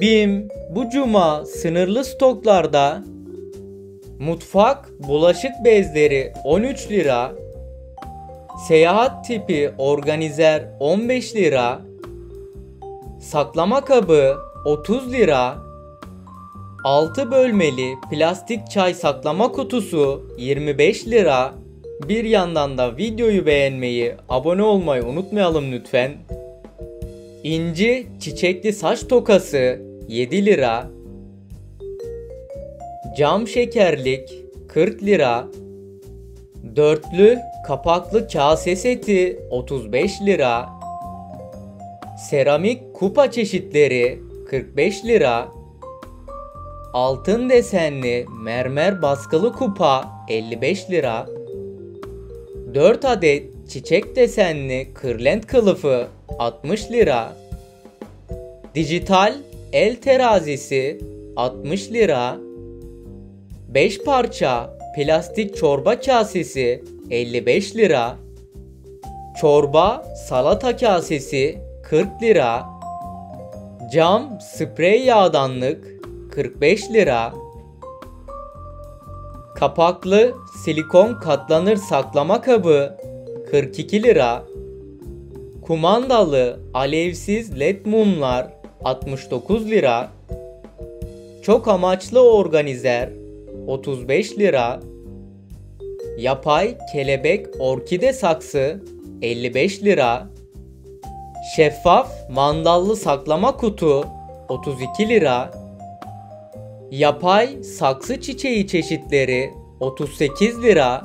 BİM bu cuma sınırlı stoklarda mutfak bulaşık bezleri 13 lira, seyahat tipi organizer 15 lira, saklama kabı 30 lira, 6 bölmeli plastik çay saklama kutusu 25 lira. Bir yandan da videoyu beğenmeyi, abone olmayı unutmayalım lütfen. İnci çiçekli saç tokası 7 lira. Cam şekerlik 40 lira. Dörtlü kapaklı kase seti 35 lira. Seramik kupa çeşitleri 45 lira. Altın desenli mermer baskılı kupa 55 lira. 4 adet çiçek desenli kırlent kılıfı 60 lira. Dijital el terazisi 60 lira. 5 parça plastik çorba kasesi 55 lira. Çorba salata kasesi 40 lira. Cam sprey yağdanlık 45 lira. Kapaklı silikon katlanır saklama kabı 42 lira. Kumandalı alevsiz led mumlar 69 lira. Çok amaçlı organizer 35 lira. Yapay kelebek orkide saksı 55 lira. Şeffaf mandallı saklama kutu 32 lira. Yapay saksı çiçeği çeşitleri 38 lira.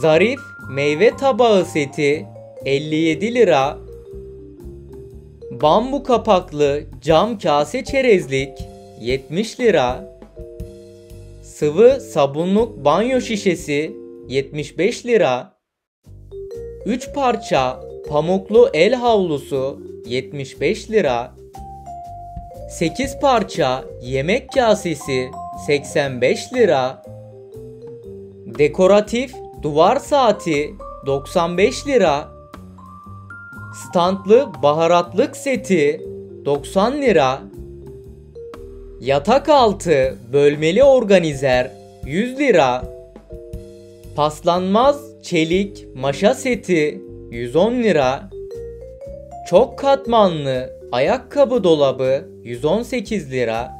Zarif meyve tabağı seti 57 lira. Bambu kapaklı cam kase çerezlik 70 lira. Sıvı sabunluk banyo şişesi 75 lira. 3 parça pamuklu el havlusu 75 lira. 8 parça yemek kasesi 85 lira. Dekoratif duvar saati 95 lira. Standlı baharatlık seti 90 lira. Yatak altı bölmeli organizer 100 lira. Paslanmaz çelik maşa seti 110 lira. Çok katmanlı ayakkabı dolabı 118 lira.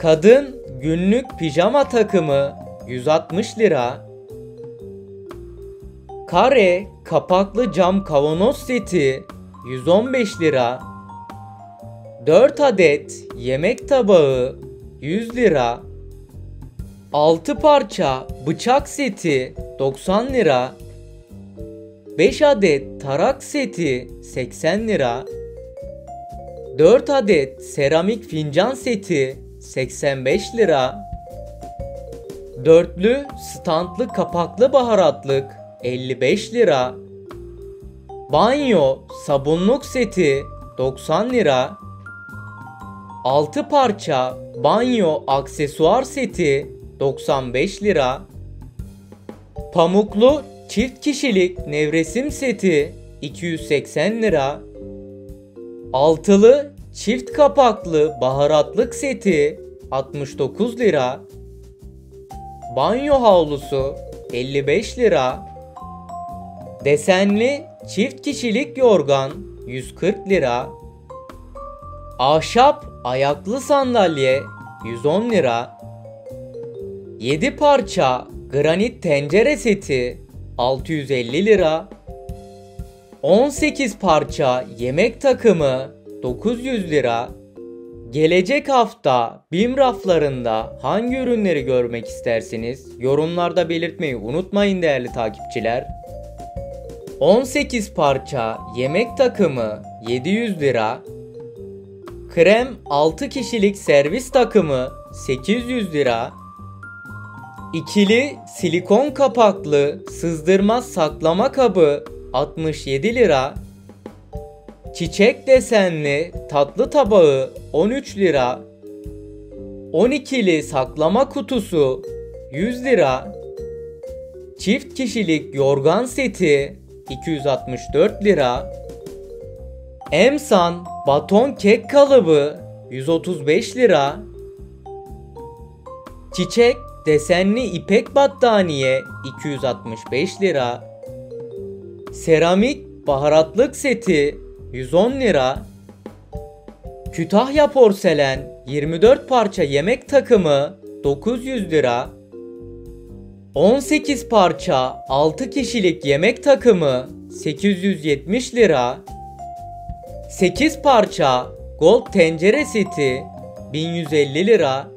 Kadın günlük pijama takımı 160 lira. Kare kapaklı cam kavanoz seti 115 lira. 4 adet yemek tabağı 100 lira. 6 parça bıçak seti 90 lira. 5 adet tarak seti 80 lira. 4 adet seramik fincan seti 85 lira. Dörtlü standlı kapaklı baharatlık 55 lira. Banyo sabunluk seti 90 lira. 6 parça banyo aksesuar seti 95 lira. Pamuklu çift kişilik nevresim seti 280 lira. Altılı çift kapaklı baharatlık seti 69 lira. Banyo havlusu 55 lira. Desenli çift kişilik yorgan 140 lira. Ahşap ayaklı sandalye 110 lira. 7 parça granit tencere seti 650 lira. 18 parça yemek takımı 900 lira. Gelecek hafta BİM raflarında hangi ürünleri görmek istersiniz? Yorumlarda belirtmeyi unutmayın değerli takipçiler. 18 parça yemek takımı 700 lira. Krem 6 kişilik servis takımı 800 lira. İkili silikon kapaklı sızdırmaz saklama kabı 67 lira. Çiçek desenli tatlı tabağı 13 lira. 12'li saklama kutusu 100 lira. Çift kişilik yorgan seti 264 lira. Emsan baton kek kalıbı 135 lira. Çiçek desenli ipek battaniye 265 lira. Seramik baharatlık seti 110 lira. Kütahya porselen 24 parça yemek takımı 900 lira. 18 parça 6 kişilik yemek takımı 870 lira. 8 parça gold tencere seti 1150 lira.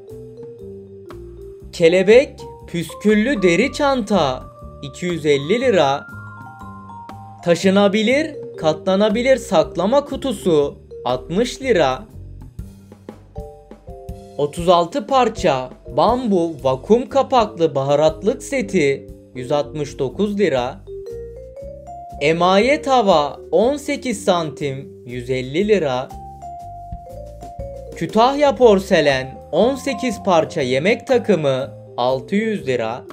Kelebek püsküllü deri çanta 250 lira. Taşınabilir, katlanabilir saklama kutusu 60 lira. 36 parça bambu vakum kapaklı baharatlık seti 169 lira. Emaye tava 18 santim 150 lira. Kütahya porselen 18 parça yemek takımı 600 lira.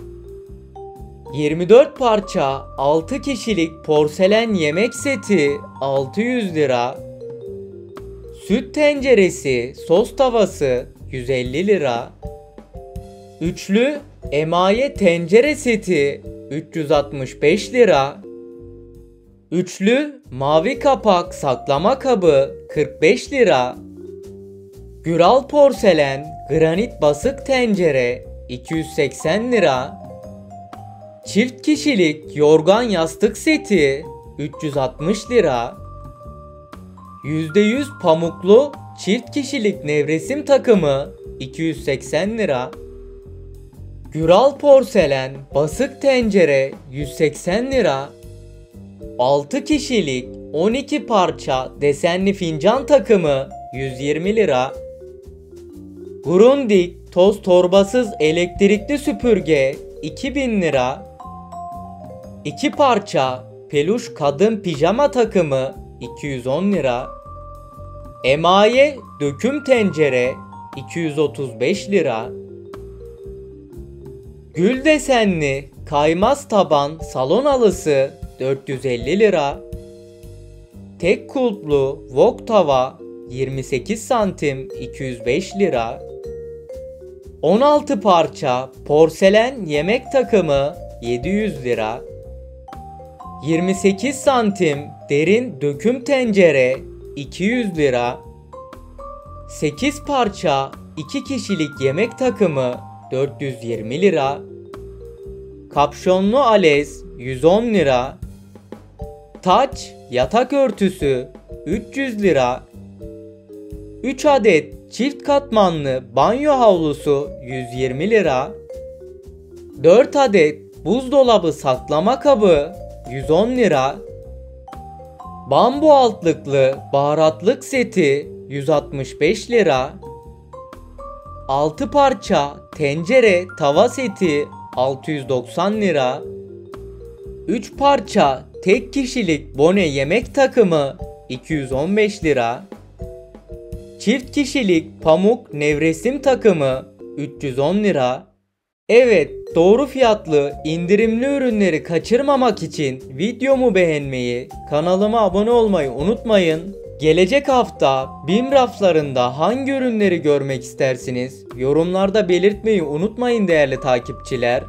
24 parça 6 kişilik porselen yemek seti 600 lira. Süt tenceresi, sos tavası 150 lira. Üçlü emaye tencere seti 365 lira. Üçlü mavi kapak saklama kabı 45 lira. Güral porselen granit basık tencere 280 lira. Çift kişilik yorgan yastık seti 360 lira. %100 pamuklu çift kişilik nevresim takımı 280 lira. Güral porselen basık tencere 180 lira. 6 kişilik 12 parça desenli fincan takımı 120 lira. Grundig toz torbasız elektrikli süpürge 2000 lira. 2 parça peluş kadın pijama takımı 210 lira. Emaye döküm tencere 235 lira. Gül desenli kaymaz taban salon alısı 450 lira. Tek kulplu wok tava 28 santim 205 lira. 16 parça porselen yemek takımı 700 lira. 28 santim derin döküm tencere 200 lira. 8 parça 2 kişilik yemek takımı 420 lira. Kapşonlu alez 110 lira. Taç yatak örtüsü 300 lira. 3 adet çift katmanlı banyo havlusu 120 lira. 4 adet buzdolabı saklama kabı 110 lira. Bambu altlıklı baharatlık seti 165 lira. 6 parça tencere tava seti 690 lira. 3 parça tek kişilik bone yemek takımı 215 lira. Çift kişilik pamuk nevresim takımı 310 lira. Evet, doğru fiyatlı, indirimli ürünleri kaçırmamak için videomu beğenmeyi, kanalıma abone olmayı unutmayın. Gelecek hafta BİM raflarında hangi ürünleri görmek istersiniz? Yorumlarda belirtmeyi unutmayın değerli takipçiler.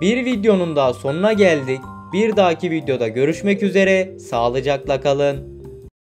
Bir videonun daha sonuna geldik. Bir dahaki videoda görüşmek üzere. Sağlıcakla kalın.